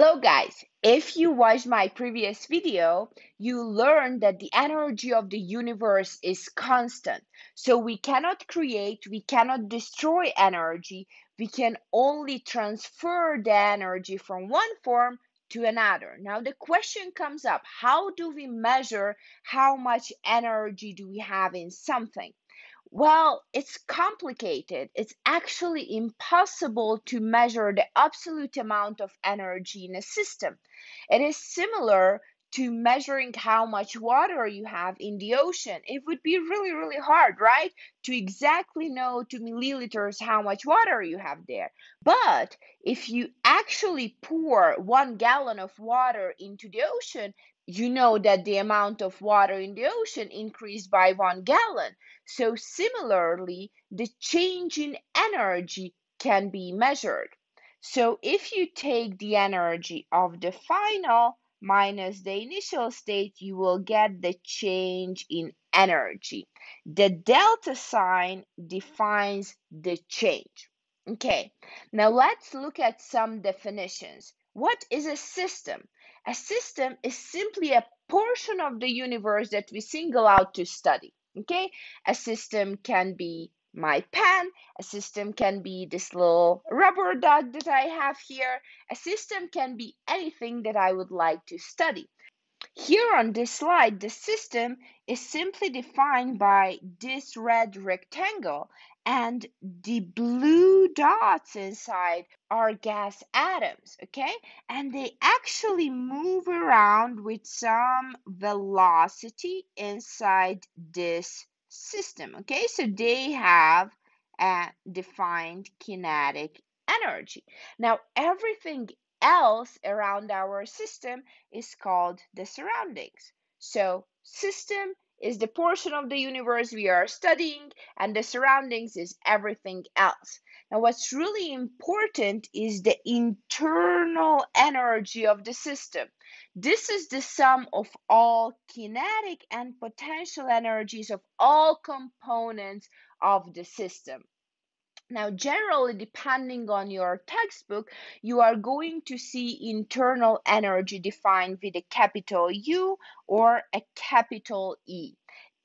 Hello guys, if you watched my previous video, you learned that the energy of the universe is constant. So we cannot create, we cannot destroy energy, we can only transfer the energy from one form to another. Now the question comes up, how do we measure how much energy do we have in something? Well, it's complicated. It's actually impossible to measure the absolute amount of energy in a system. It is similar to measuring how much water you have in the ocean. It would be really, really hard, right? To exactly know to milliliters how much water you have there. But if you actually pour one gallon of water into the ocean, you know that the amount of water in the ocean increased by one gallon. So, similarly, the change in energy can be measured. So, if you take the energy of the final minus the initial state, you will get the change in energy. The delta sign defines the change. Okay, now let's look at some definitions. What is a system? A system is simply a portion of the universe that we single out to study. Okay, a system can be my pen, a system can be this little rubber dog that I have here, a system can be anything that I would like to study. Here on this slide, the system is simply defined by this red rectangle and the blue dots inside are gas atoms, okay? And they actually move around with some velocity inside this system, okay? So they have a defined kinetic energy. Now, everything else around our system is called the surroundings. So, system is the portion of the universe we are studying, and the surroundings is everything else. Now, what's really important is the internal energy of the system. This is the sum of all kinetic and potential energies of all components of the system. Now, generally, depending on your textbook, you are going to see internal energy defined with a capital U or a capital E.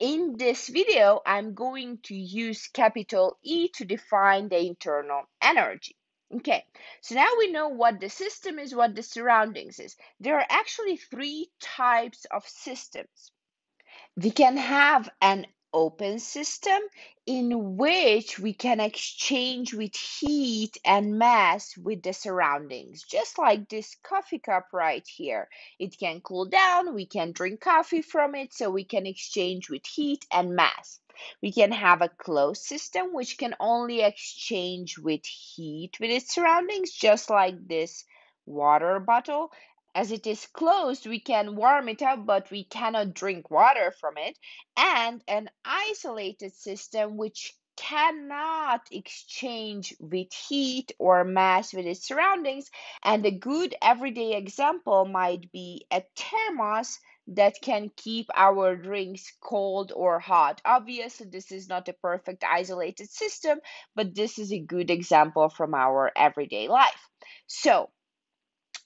In this video, I'm going to use capital E to define the internal energy. Okay, so now we know what the system is, what the surroundings is. There are actually three types of systems. We can have an open system in which we can exchange with heat and mass with the surroundings, just like this coffee cup right here. It can cool down, we can drink coffee from it, so we can exchange with heat and mass. We can have a closed system which can only exchange with heat with its surroundings, just like this water bottle as it is closed, we can warm it up, but we cannot drink water from it. And an isolated system which cannot exchange with heat or mass with its surroundings. And a good everyday example might be a thermos that can keep our drinks cold or hot. Obviously, this is not a perfect isolated system, but this is a good example from our everyday life. So,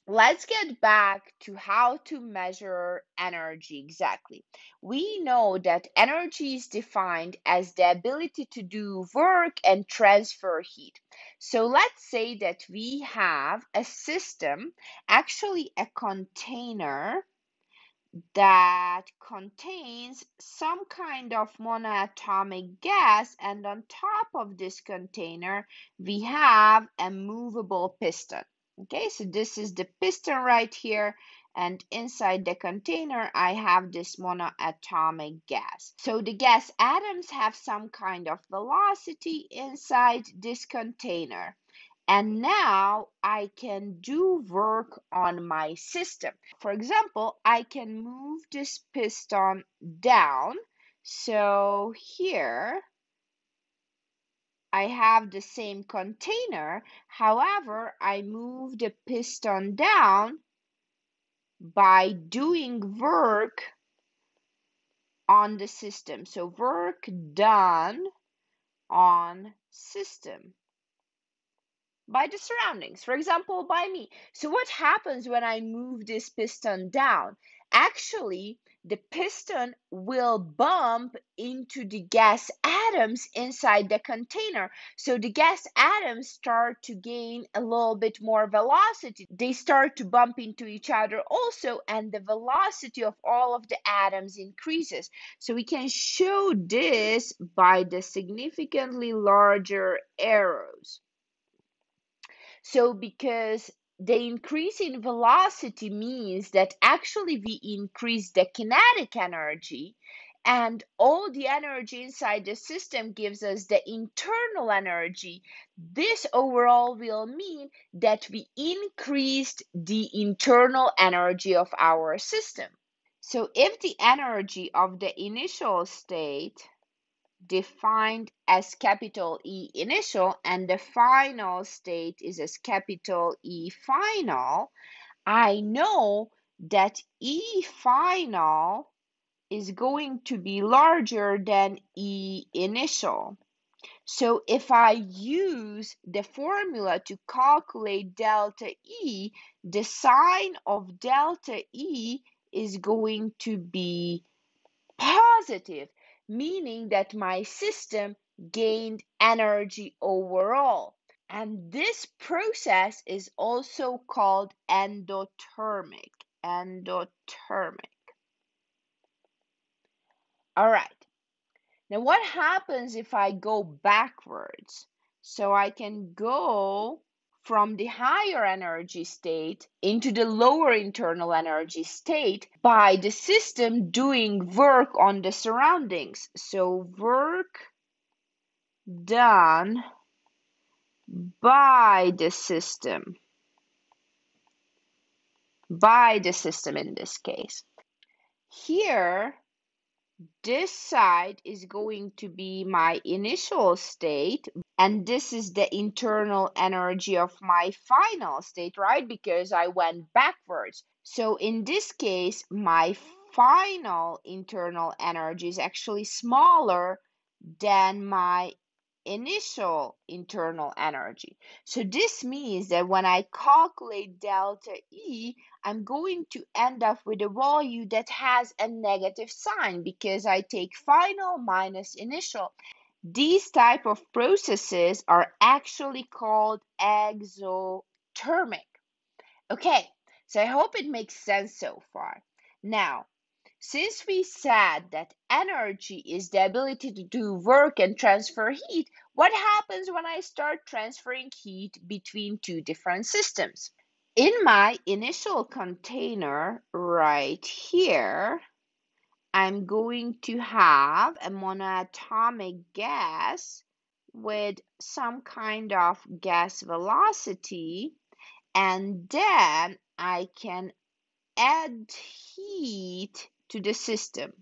let's get back to how to measure energy exactly. We know that energy is defined as the ability to do work and transfer heat. So let's say that we have a system, actually a container that contains some kind of monoatomic gas and on top of this container we have a movable piston. Okay, so this is the piston right here. And inside the container, I have this monoatomic gas. So the gas atoms have some kind of velocity inside this container. And now I can do work on my system. For example, I can move this piston down. So here, I have the same container. However, I move the piston down by doing work on the system. So work done on system. by the surroundings, for example, by me. So, what happens when I move this piston down? Actually, the piston will bump into the gas atoms inside the container. So the gas atoms start to gain a little bit more velocity. They start to bump into each other also, and the velocity of all of the atoms increases. So we can show this by the significantly larger arrows. So because the increase in velocity means that actually we increase the kinetic energy and all the energy inside the system gives us the internal energy. This overall will mean that we increased the internal energy of our system. So if the energy of the initial state defined as capital E initial and the final state is as capital E final, I know that E final is going to be larger than E initial. So if I use the formula to calculate delta E, the sign of delta E is going to be positive meaning that my system gained energy overall. And this process is also called endothermic. Endothermic. All right. Now, what happens if I go backwards? So I can go from the higher energy state into the lower internal energy state by the system doing work on the surroundings. So, work done by the system. By the system in this case. Here, this side is going to be my initial state and this is the internal energy of my final state right because i went backwards so in this case my final internal energy is actually smaller than my initial internal energy. So this means that when I calculate delta E, I'm going to end up with a value that has a negative sign because I take final minus initial. These type of processes are actually called exothermic. Okay, so I hope it makes sense so far. Now, since we said that energy is the ability to do work and transfer heat, what happens when I start transferring heat between two different systems? In my initial container right here, I'm going to have a monoatomic gas with some kind of gas velocity and then I can add heat to the system.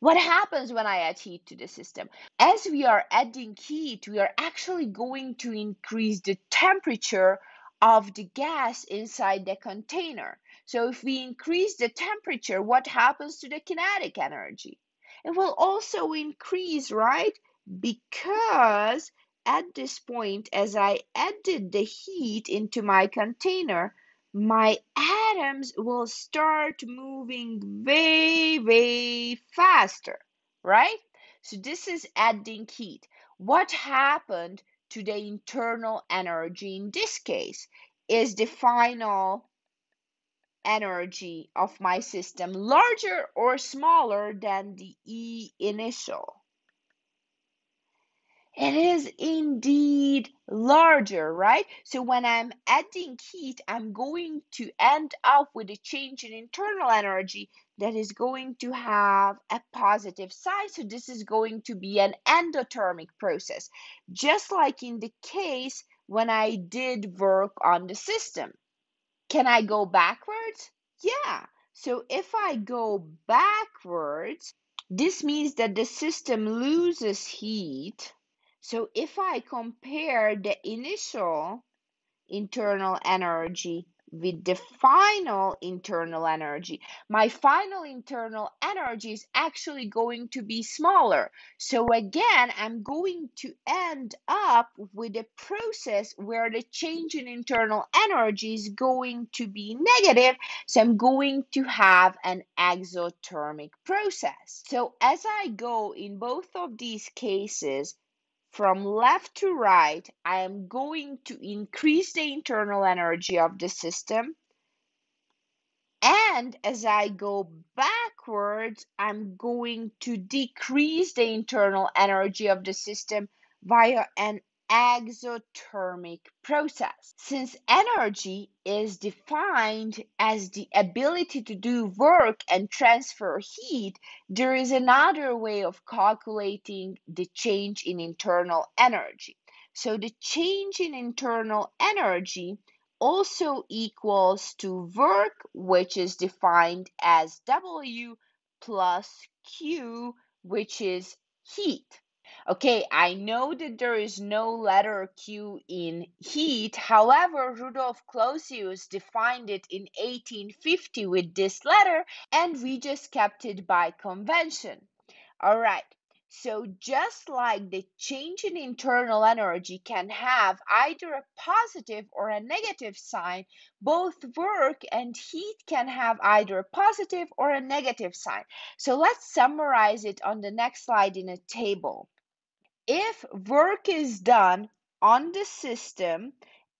What happens when I add heat to the system? As we are adding heat, we are actually going to increase the temperature of the gas inside the container. So if we increase the temperature, what happens to the kinetic energy? It will also increase, right? Because at this point, as I added the heat into my container, my atoms will start moving way, way faster, right? So this is adding heat. What happened to the internal energy in this case? Is the final energy of my system larger or smaller than the E initial? It is indeed larger, right? So when I'm adding heat, I'm going to end up with a change in internal energy that is going to have a positive sign. So this is going to be an endothermic process, just like in the case when I did work on the system. Can I go backwards? Yeah. So if I go backwards, this means that the system loses heat so if I compare the initial internal energy with the final internal energy. My final internal energy is actually going to be smaller. So again, I'm going to end up with a process where the change in internal energy is going to be negative. So I'm going to have an exothermic process. So as I go in both of these cases, from left to right, I am going to increase the internal energy of the system. And as I go backwards, I'm going to decrease the internal energy of the system via an exothermic process. Since energy is defined as the ability to do work and transfer heat, there is another way of calculating the change in internal energy. So the change in internal energy also equals to work, which is defined as W plus Q, which is heat. Okay, I know that there is no letter Q in heat. However, Rudolf Clausius defined it in 1850 with this letter, and we just kept it by convention. All right, so just like the change in internal energy can have either a positive or a negative sign, both work and heat can have either a positive or a negative sign. So let's summarize it on the next slide in a table if work is done on the system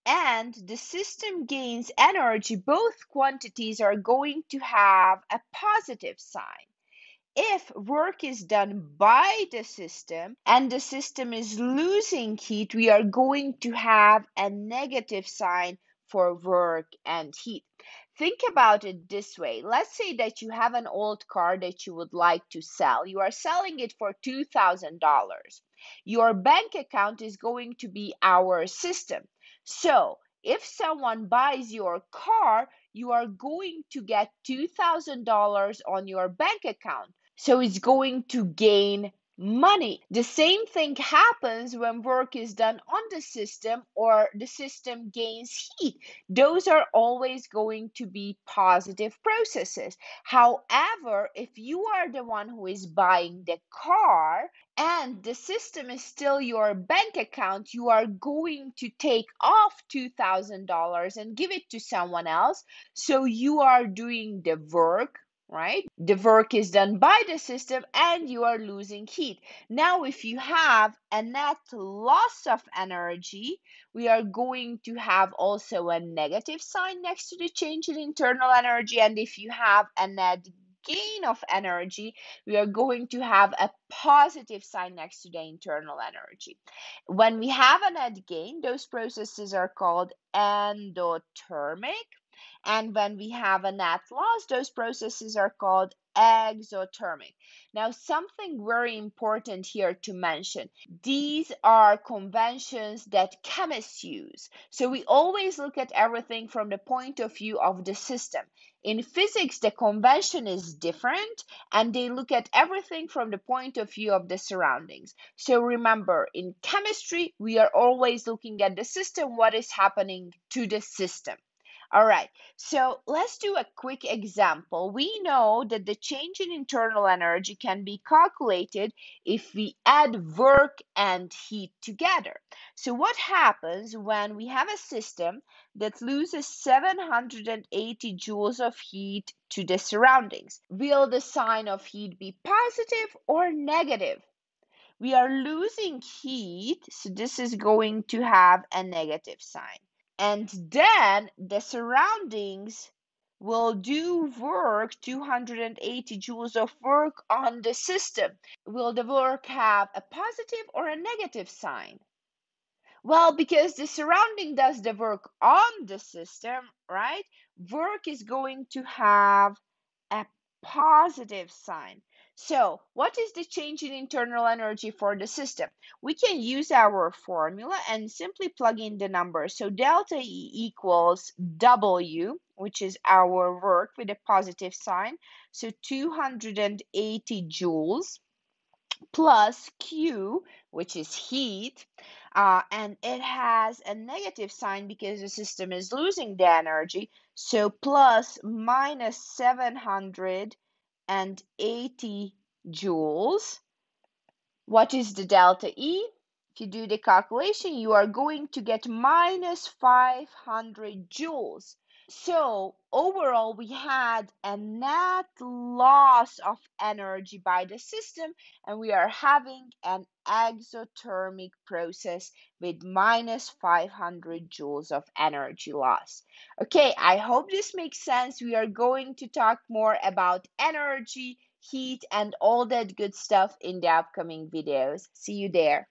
and the system gains energy, both quantities are going to have a positive sign. If work is done by the system and the system is losing heat, we are going to have a negative sign for work and heat. Think about it this way. Let's say that you have an old car that you would like to sell. You are selling it for $2,000. Your bank account is going to be our system. So if someone buys your car, you are going to get $2,000 on your bank account. So it's going to gain money. The same thing happens when work is done on the system or the system gains heat. Those are always going to be positive processes. However, if you are the one who is buying the car and the system is still your bank account, you are going to take off $2,000 and give it to someone else. So you are doing the work right? The work is done by the system and you are losing heat. Now, if you have a net loss of energy, we are going to have also a negative sign next to the change in internal energy. And if you have a net gain of energy, we are going to have a positive sign next to the internal energy. When we have a net gain, those processes are called endothermic and when we have a net loss, those processes are called exothermic. Now, something very important here to mention these are conventions that chemists use. So, we always look at everything from the point of view of the system. In physics, the convention is different and they look at everything from the point of view of the surroundings. So, remember, in chemistry, we are always looking at the system, what is happening to the system. All right, so let's do a quick example. We know that the change in internal energy can be calculated if we add work and heat together. So what happens when we have a system that loses 780 joules of heat to the surroundings? Will the sign of heat be positive or negative? We are losing heat, so this is going to have a negative sign and then the surroundings will do work 280 joules of work on the system. Will the work have a positive or a negative sign? Well because the surrounding does the work on the system right? Work is going to have a positive sign so, what is the change in internal energy for the system? We can use our formula and simply plug in the numbers. So, delta E equals W, which is our work with a positive sign. So, 280 joules plus Q, which is heat. uh, and it has a negative sign because the system is losing the energy. So plus minus 780 joules. What is the delta E? If you do the calculation, you are going to get minus 500 joules. So overall, we had a net loss of energy by the system, and we are having an exothermic process with minus 500 joules of energy loss. Okay, I hope this makes sense. We are going to talk more about energy, heat, and all that good stuff in the upcoming videos. See you there.